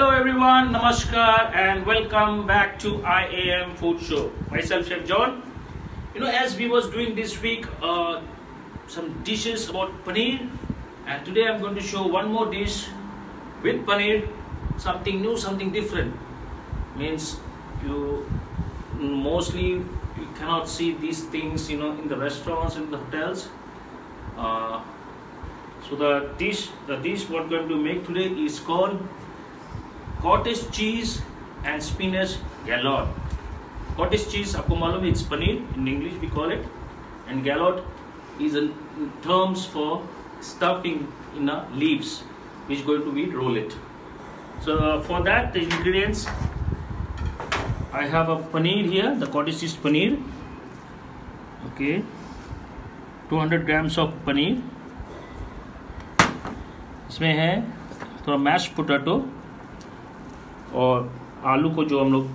Hello everyone, Namaskar and welcome back to IAM Food Show. Myself Chef John. You know, as we was doing this week, uh, some dishes about paneer and today I'm going to show one more dish with paneer, something new, something different. Means you mostly you cannot see these things, you know, in the restaurants in the hotels. Uh, so the dish, the dish what we're going to make today is called cottage cheese and spinach galette cottage cheese आपको मालूम है it's paneer in English we call it and galette is a terms for stuffing in a leaves is going to be roll it so for that ingredients I have a paneer here, the cottage cheese paneer. Okay, 200 grams of paneer इसमें है थोड़ा mash potato और आलू को जो हम लोग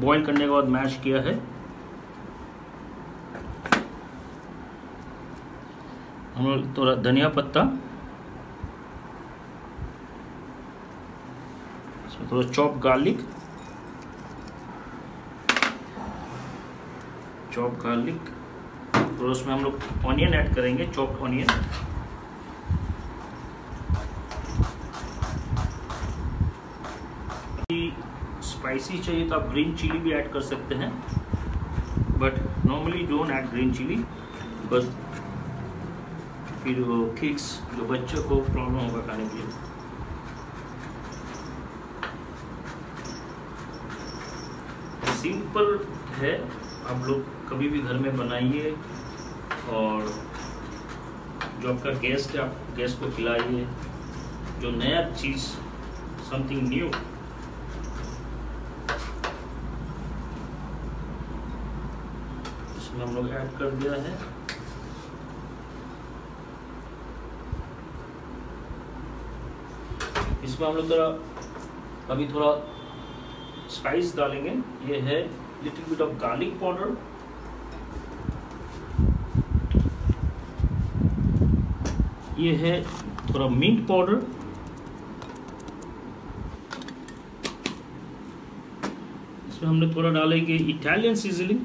boil करने के बाद मैश किया है। हम लोग थोड़ा धनिया पत्ता। थोड़ा चॉप गार्लिक चॉप गार्लिक और उसमें हम लोग ऑनियन ऐड करेंगे चॉप्ड ऑनियन स्पाइसी चाहिए तो आप ग्रीन चिली भी ऐड कर सकते हैं। But normally don't add green chilli बस फिर वो किड्स जो बच्चों को प्रॉब्लम होगा खाने के लिए। सिंपल है, आप लोग कभी भी घर में बनाइए और जो आपका गेस्ट है, आप गेस्ट को खिलाइए। जो नया चीज़ समथिंग न्यू हम लोग ऐड कर दिया है। इसमें हम लोग थोड़ा, अभी थोड़ा स्पाइस डालेंगे। ये है little bit of garlic powder ये है थोड़ा मिंट पाउडर इसमें हमने थोड़ा डालेंगे इटालियन सीजनिंग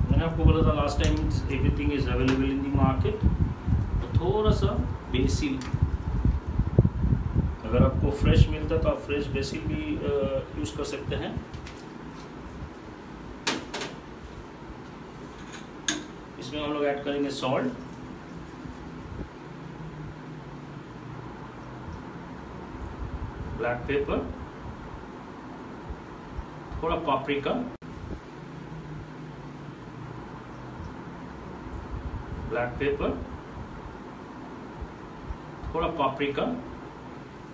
मैंने आपको बोला था last time everything is available in the market तो थोड़ा सा बेसिल अगर आपको फ्रेश मिलता है तो आप फ्रेश बेसिल भी यूज़ कर सकते हैं। इसमें हम लोग ऐड करेंगे सॉल्ट ब्लैक पेपर थोड़ा पापरिका ब्लैक पेपर थोड़ा paprika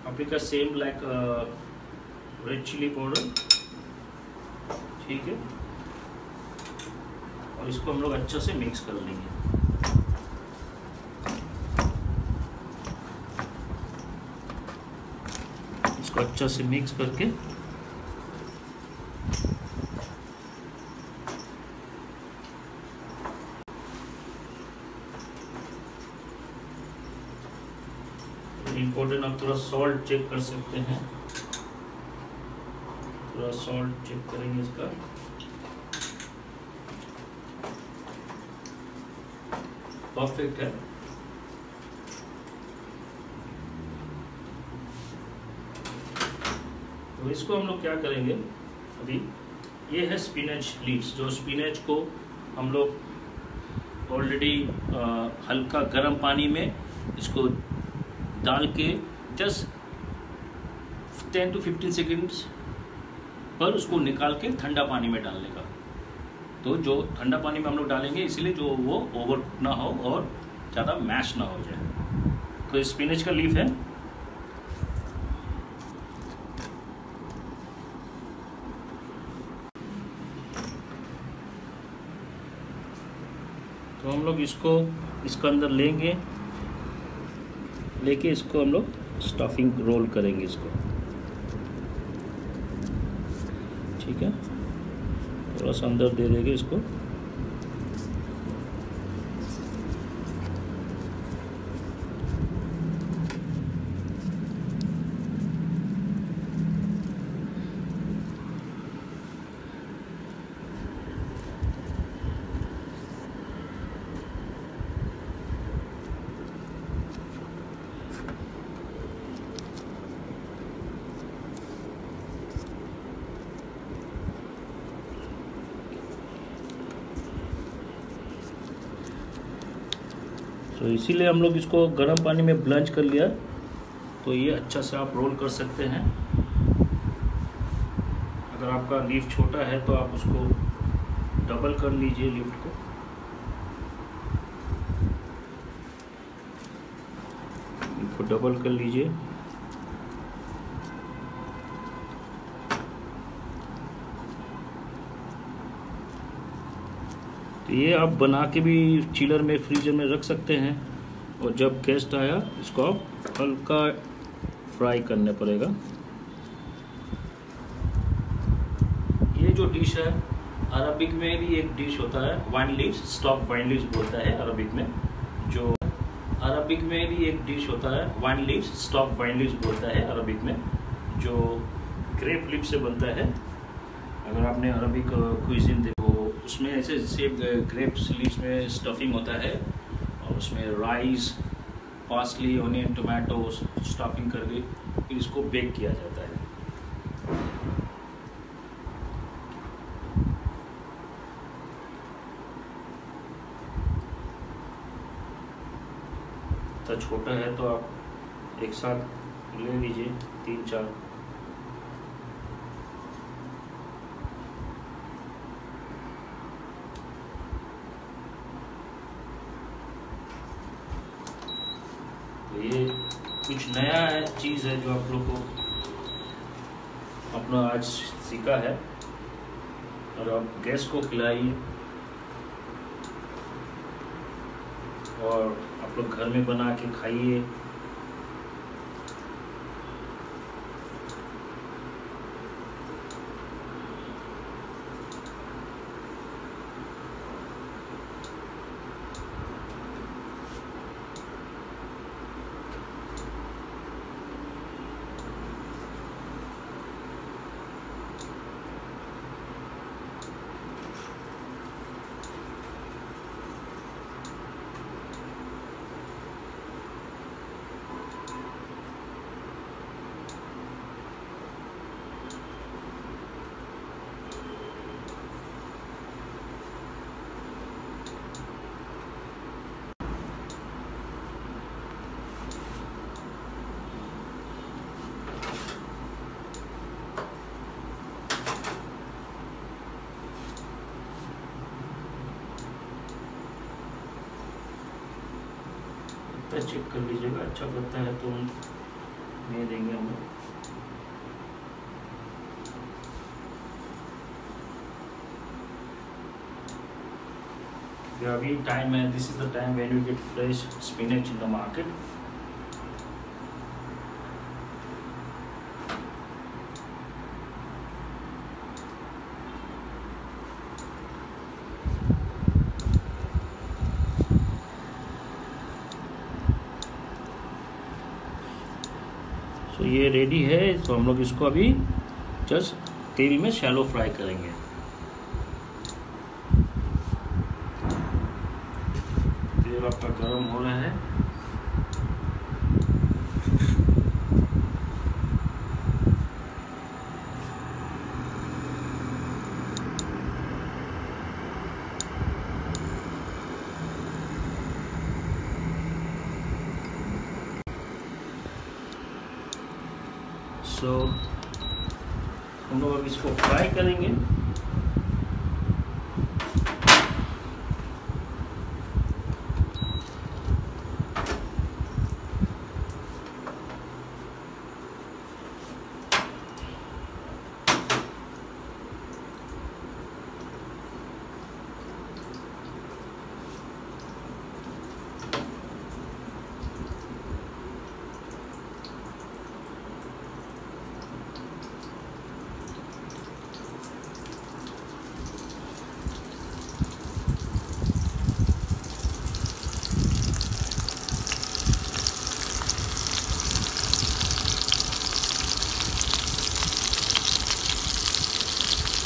paprika same like red chilli powder ठीक है? और इसको हम लोग अच्छा से मिक्स कर लेंगे। इसको अच्छा से मिक्स करके इम्पोर्टेंट आप थोड़ा सॉल्ट चेक कर सकते हैं। थोड़ा सॉल्ट चेक करेंगे इसका। परफेक्ट है। तो इसको हम लोग क्या करेंगे? अभी ये है स्पिनच लीव्स जो स्पिनच को हम लोग ऑलरेडी हल्का गर्म पानी में इसको डाल के just ten to fifteen seconds पर उसको निकाल के ठंडा पानी में डालने का। तो जो ठंडा पानी में हम लोग डालेंगे, इसलिए जो वो ओवर ना हो और ज़्यादा मैश ना हो जाए। तो स्पिनच का लीफ है। तो हम लोग इसको, इसके अंदर लेंगे, लेके इसको हम लोग स्टफिंग रोल करेंगे इसको। ठीक है? थोड़ा सा अंदर दे देंगे इसको। तो इसीलिए हम लोग इसको गर्म पानी में ब्लंच कर लिया। तो ये अच्छा से आप रोल कर सकते हैं। अगर आपका लिफ्ट छोटा है तो आप उसको डबल कर लीजिए लिफ्ट को। इसको डबल कर लीजिए। तो ये आप बना के भी चिलर में फ्रीजर में रख सकते हैं। और जब गेस्ट आया, इसको आप हल्का फ्राई करने पड़ेगा। ये जो डिश है अरबिक में भी एक डिश होता है vine leaves stock vine leaves बोलता है अरबिक में। जो अरबिक में भी एक डिश होता है vine leaves stock vine leaves बोलता है अरबिक में। जो ग्रेप लिप से बनता है अगर आपने अरबिक क्विजिन देखो, उसमें ऐसे जैसे ग्रेप लीव्स में स्टफिंग होता है और उसमें rice parsley onion tomato stuffing करके फिर इसको बेक किया जाता है। तो छोटा है तो आप एक साथ ले लीजिए, तीन, चार। तो ये कुछ नया है चीज़ है जो आप लोग को अपना आज सीखा है। और आप गैस को खिलाइए। और आप लोग घर में बना के खाइए। पत्ता चेक कर लीजिएगा अच्छा पत्ता है तो हम देंगे हम। लोग अभी टाइम है this is the time when you get fresh spinach in the market so ये रेडी है तो हम लोग इसको अभी जस्ट तेल में शैलो फ्राई करेंगे तेल आपका गर्म हो रहा है सो हम लोग अब इसको फ्राई करेंगे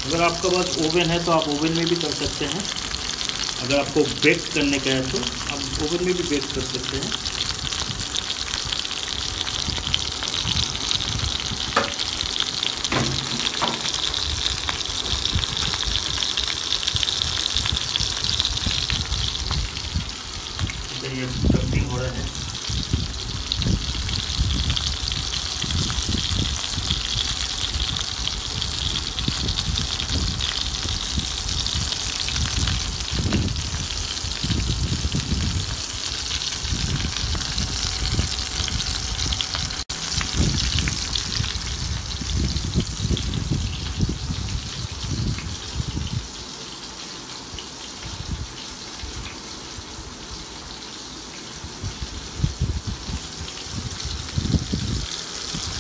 अगर आपका पास ओवन है तो आप ओवन में भी कर सकते हैं। अगर आपको बेक करने का है तो आप ओवन में भी बेक कर सकते हैं तो ये सब्ज़ी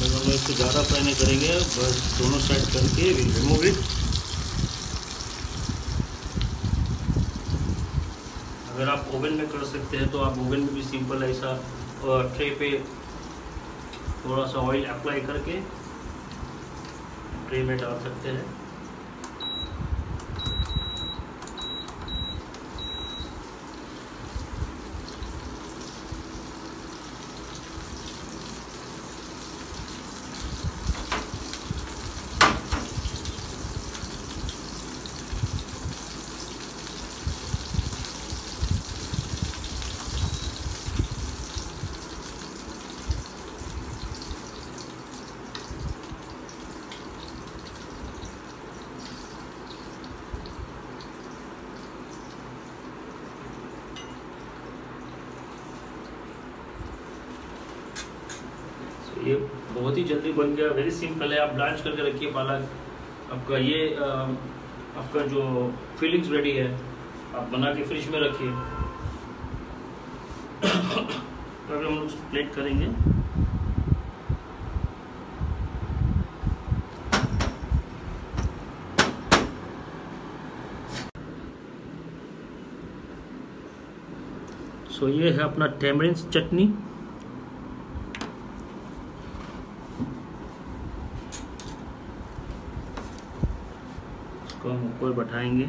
हम इसको ज़्यादा फ्राई नहीं करेंगे बस दोनों साइड करके रिमूव इट अगर आप ओवन में कर सकते हैं तो आप ओवन में भी सिंपल ऐसा ट्रे पे थोड़ा सा ऑयल अप्लाई करके ट्रे में डाल सकते हैं ये बहुत ही जल्दी बन गया। वेरी सिंपल है। आप ब्लांच करके रखिए पालक। आपका ये आपका जो फीलिंग्स रेडी है आप बना के फ्रिज में रखिए। तो अभी हम लोग प्लेट करेंगे। So, ये है अपना टेमरिन चटनी। इसको हम ऊपर बैठाएँगे।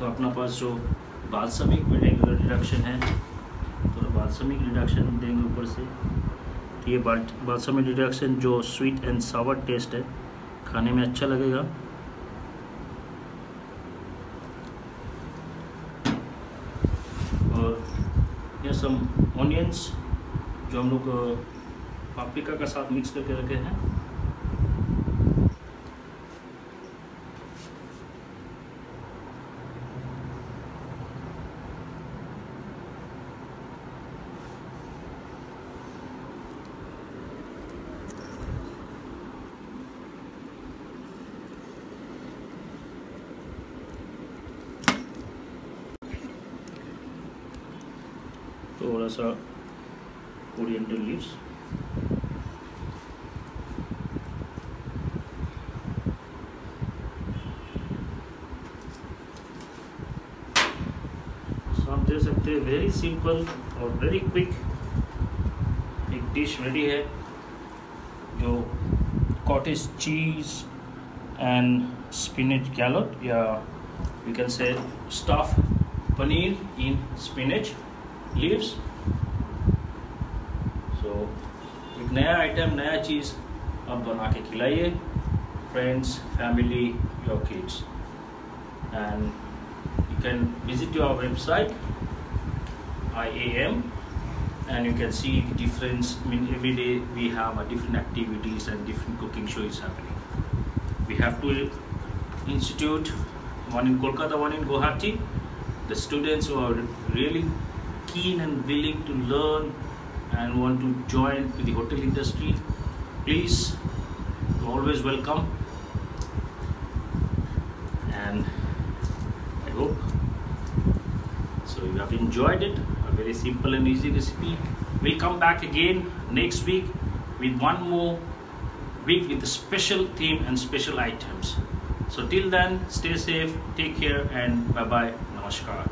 तो अपना पास जो बालसमिक रिडक्शन है तो बालसमिक रिडक्शन देंगे ऊपर से। तो ये बालसमिक रिडक्शन जो स्वीट एंड सावर टेस्ट है, खाने में अच्छा लगेगा। और ये सम ऑनियंस जो हम लोग पापरिका का साथ मिक्स करके रखे हैं। दे सकते हैं वेरी सिंपल और वेरी क्विक एक डिश रेडी है, जो cottage cheese and spinach galette या we can say stuff paneer in spinach leaves एक नया आइटम नया चीज़ आप बना के खिलाइए friends family your kids and you can visit your website IAM and you can see the difference I mean every day we have a different activities and different cooking show is happening we have two institute one in Kolkata one in Guwahati the students who are really keen and willing to learn and want to join the hotel industry, please always welcome. And I hope so you have enjoyed it. A very simple and easy recipe. We'll come back again next week with one more week with a special theme and special items. So till then, stay safe, take care, and bye bye. Namaskar.